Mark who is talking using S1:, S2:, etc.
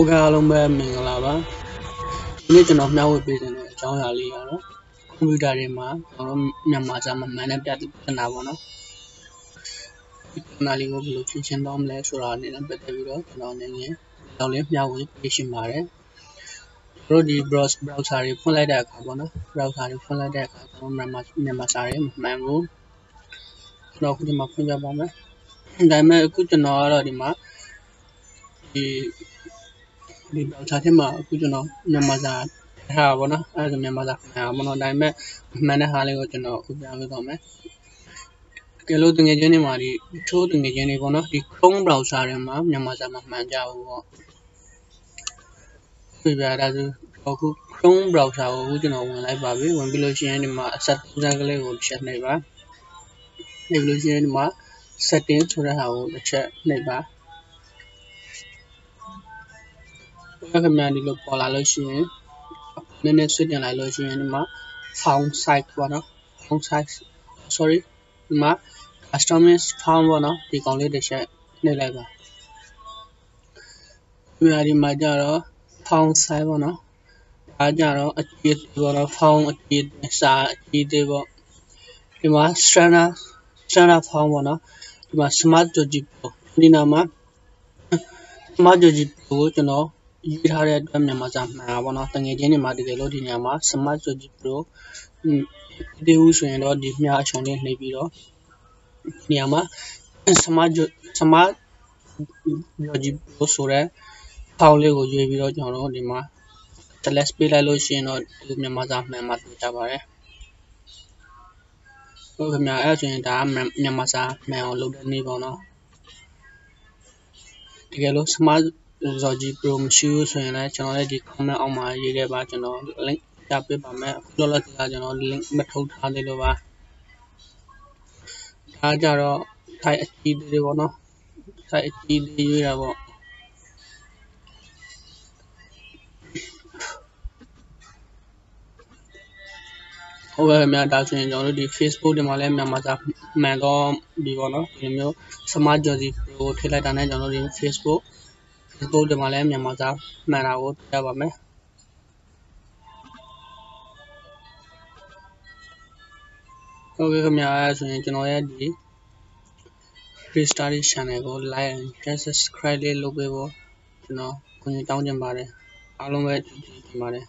S1: ဟုတ်ကဲ့အားလုံးပဲမင်္ဂလာပါဒီနေ့ကျွန်တော်မျှဝေပေးတဲ့အကြောင်းအရာလေးကတော့ကွန်ပျူတာတွေမှာကျွန်တော်တို့မြန်မာစာမမှန်တဲ့ပြဿနာပေါ့နော်ဒီပြဿနာလေးကိုဘယ်လိုဖြေရှင်းတော့မလဲဆိုတာအနေနဲ့ပတ်သက်ပြီးတော့ကျွန်တော်အနေနဲ့တော့လေးမျှဝေပေးရှင်ပါတယ်တို့ဒီ browse browser တွေဖွင့်လိုက်တဲ့အခါပေါ့နော် browser တွေဖွင့်လိုက်တဲ့အခါကျွန်တော်မြန်မာမြန်မာစာတွေမမှန်ဘူးကျွန်တော်အခုဒီမှာဖွင့်ပြပါမယ်ဒါပေမဲ့အခုကျွန်တော်ကတော့ဒီမှာဒီ ဒီ browser ထဲမှာအခုကျွန်တော်မြန်မာစာထားပါဘောနော်အဲဒါဆိုမြန်မာစာထားပါဘောနော်ဒါပေမဲ့မှန်တဲ့ဟာလေးကိုကျွန်တော်အခုပြပေးတော့မယ်ကဲလို့တငယ်ချင်းတွေမှာဒီချိုးတငယ်ချင်းတွေပေါ့နော်ဒီ Chrome browser ထဲမှာမြန်မာစာမမှန်ကြဘူးပေါ့ပြပြဒါဆိုအခု Chrome browser ကိုအခုကျွန်တော်ဝင်လိုက်ပါပြီဝင်ပြီးလို့ရှိရင်ဒီမှာ set စံကလေးကိုတစ်ချက်နှိပ်ပါနှိပ်လို့ရှိရင်ဒီမှာ setting ဆိုတဲ့ဟာကိုတစ်ချက်နှိပ်ပါ ခင်ဗျာဒီလိုပေါ်လာလို့ရှိရင်နည်းနည်းဆွတင်လိုက်လို့ရှိရင်ဒီမှာ font size ပေါ့နော် font size sorry ဒီမှာ customize font ပေါ့နော်ဒီကောင်လေးတစ်ချက်နှိပ်လိုက်ပါဒီမှာဒီမှာကြတော့ font size ပေါ့နော်ဒါကြတော့အကြီးပေါ့နော် font အကြီးစာအကြီးသေးပေါ့ဒီမှာ standard standard font ပေါ့နော်ဒီမှာ smart doji pro ဒီနာမှာ smart doji pro ကိုကျွန်တော် ရေးထားတဲ့အတွက်မြန်မာစာမှန်တာပေါ့နော်တငယ်ချင်းတွေမှာတကယ်လို့ဒီညမှာ smart doji pro ဒီဦးဆိုရင်တော့ဒီမြအချုံလေးနှိပ်ပြီးတော့ဒီညမှာ smart smart doji pro ဆိုတဲ့ဖောက်လေးကိုရွေးပြီးတော့ကျွန်တော်တို့ဒီမှာ select ပေးလိုက်လို့ရှိရင်တော့ဒီမြန်မာစာမှန်မှာတွေ့ကြပါတယ်ဟုတ်ခင်ဗျာအဲ့ဆိုရင်ဒါကမြန်မာစာမှန်အောင်လုပ်တဲ့နေ့ပေါ့နော်တကယ်လို့ smart Zoji Pro မရှိဘူးဆိုရင်လည်းကျွန်တော်လည်းဒီ comment အောက်မှာရေးခဲ့ပါကျွန်တော် link ပြပေးပါမယ်အခုလောလောဆယ်ကကျွန်တော် link မထုတ်ထားသေးလို့ပါဒါကြတော့ site အကြီးသေးပေါ့နော် site အကြီးသေးရွေးတာပေါ့ဟုတ်ကဲ့ခင်ဗျာဒါဆိုရင်ကျွန်တော်တို့ဒီ Facebook ဒီမှာလည်းမြန်မာစာမှန်တော့ဒီပေါ့နော်ဒီလိုမျိုး Smart Joji Pro ထည့်လိုက်တာနဲ့ကျွန်တော်တို့ဒီ Facebook Facebook ဒီမှာလည်းမြန်မာစာမှန်တာကိုပြပါမယ်ဟုတ်ကဲ့ခင်ဗျာအဲဆိုရင်ကျွန်တော်ရဲ့ဒီ Free Study Channel ကို like and subscribe လေးလုပ်ပေးဖို့ကျွန်တော်ကိုကြီးတောင်းချင်ပါတယ်အားလုံးပဲကျေးဇူးတင်ပါတယ်